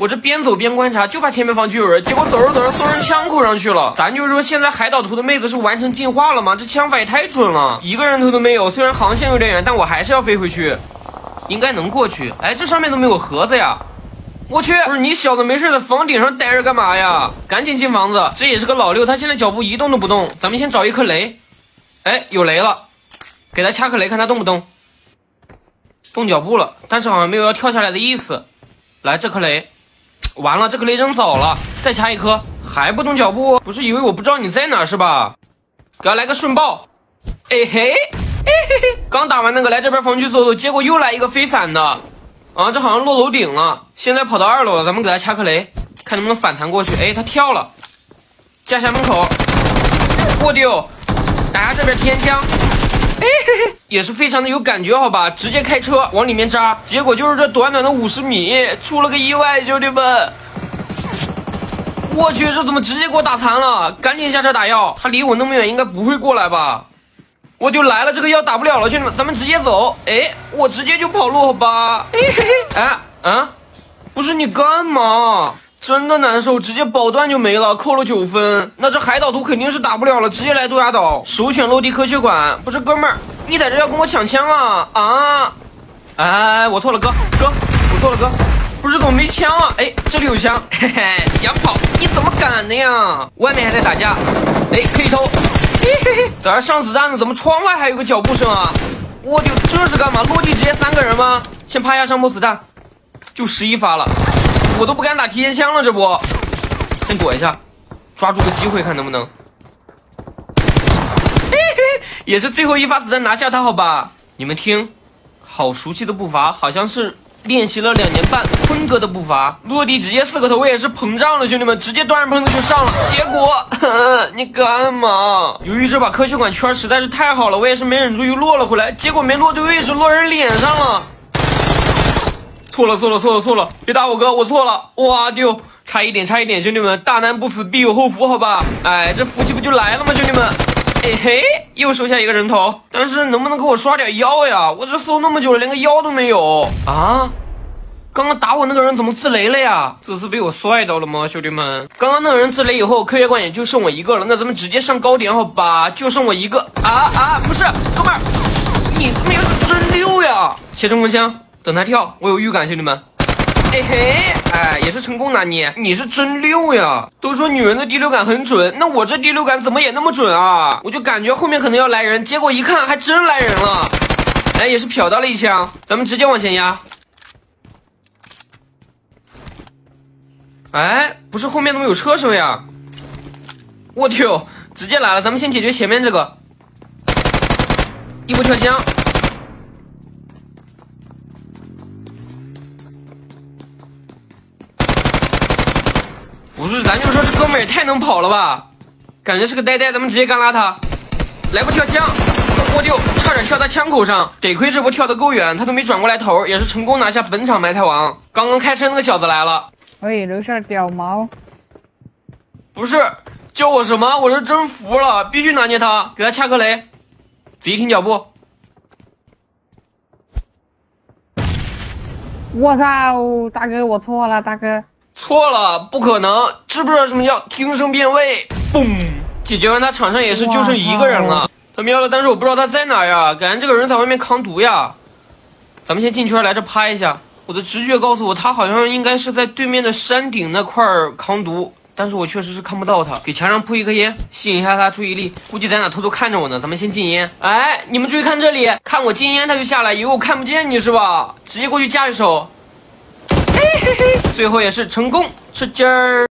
我这边走边观察，就怕前面房区有人，结果走着走着送人枪口上去了。咱就是说现在海岛图的妹子是完成进化了吗？这枪法也太准了，一个人头都没有。虽然航线有点远，但我还是要飞回去，应该能过去。哎，这上面都没有盒子呀！我去，不是你小子没事在房顶上待着干嘛呀？赶紧进房子！这也是个老六，他现在脚步一动都不动。咱们先找一颗雷。哎，有雷了，给他掐颗雷，看他动不动。动脚步了，但是好像没有要跳下来的意思。来，这颗雷，完了，这个雷扔早了，再掐一颗，还不动脚步，不是以为我不知道你在哪是吧？给他来个顺爆，哎嘿，哎嘿嘿，刚打完那个来这边房区走走，结果又来一个飞伞的，啊，这好像落楼顶了，现在跑到二楼了，咱们给他掐颗雷，看能不能反弹过去。哎，他跳了，架下门口，我丢，打下这边天枪。哎，也是非常的有感觉，好吧？直接开车往里面扎，结果就是这短短的五十米出了个意外，兄弟们！我去，这怎么直接给我打残了？赶紧下车打药，他离我那么远，应该不会过来吧？我就来了，这个药打不了了，兄弟们，咱们直接走。哎，我直接就跑路，好吧？哎嘿嘿，哎啊，不是你干嘛？真的难受，直接保段就没了，扣了九分。那这海岛图肯定是打不了了，直接来杜亚岛，首选落地科学馆。不是哥们儿，你在这要跟我抢枪啊啊！哎，我错了，哥哥，我错了，哥，不是怎么没枪啊？哎，这里有枪，嘿嘿，想跑你怎么敢的呀？外面还在打架，哎，可以偷，嘿嘿嘿，在这上子弹呢，怎么窗外还有个脚步声啊？我丢，这是干嘛？落地直接三个人吗？先趴下上波子弹，就十一发了。我都不敢打提前枪了，这不，先躲一下，抓住个机会看能不能。也是最后一发子弹拿下他，好吧？你们听，好熟悉的步伐，好像是练习了两年半坤哥的步伐。落地直接四个头，我也是膨胀了，兄弟们，直接端着喷子就上了。结果 你干嘛？由于这把科学馆圈实在是太好了，我也是没忍住又落了回来，结果没落对位置，落人脸上了。错了错了错了错了！别打我哥，我错了！哇丢，差一点差一点，兄弟们，大难不死必有后福，好吧？哎，这福气不就来了吗，兄弟们？哎嘿，又收下一个人头，但是能不能给我刷点药呀？我这搜那么久了，连个药都没有啊！刚刚打我那个人怎么自雷了呀？这是被我帅到了吗，兄弟们？刚刚那个人自雷以后，科学馆也就剩我一个了，那咱们直接上高点，好吧？就剩我一个啊啊！不是，哥们儿，你他妈又是真溜呀！切冲锋枪。等他跳，我有预感，兄弟们，哎嘿，哎，也是成功拿捏，你是真溜呀！都说女人的第六感很准，那我这第六感怎么也那么准啊？我就感觉后面可能要来人，结果一看还真来人了，哎，也是瞟到了一枪，咱们直接往前压。哎，不是后面怎么有车声呀？我丢，直接来了，咱们先解决前面这个，一波跳枪。不是，咱就说这哥们也太能跑了吧，感觉是个呆呆，咱们直接干拉他，来波跳枪，我丢，差点跳他枪口上，得亏这波跳的够远，他都没转过来头，也是成功拿下本场埋汰王。刚刚开车那个小子来了，喂，留下屌毛，不是叫我什么？我是真服了，必须拿捏他，给他掐颗雷，仔细听脚步。我操，大哥，我错了，大哥。错了，不可能！知不知道什么叫听声辨位？嘣！解决完他，场上也是就剩一个人了。他喵了，但是我不知道他在哪呀。感觉这个人在外面扛毒呀。咱们先进圈来这趴一下。我的直觉告诉我，他好像应该是在对面的山顶那块扛毒，但是我确实是看不到他。给墙上铺一颗烟，吸引一下他注意力。估计在哪偷偷看着我呢。咱们先禁烟。哎，你们注意看这里，看我禁烟他就下来，以为我看不见你是吧？直接过去架一手。嘿嘿嘿，最后也是成功吃鸡儿。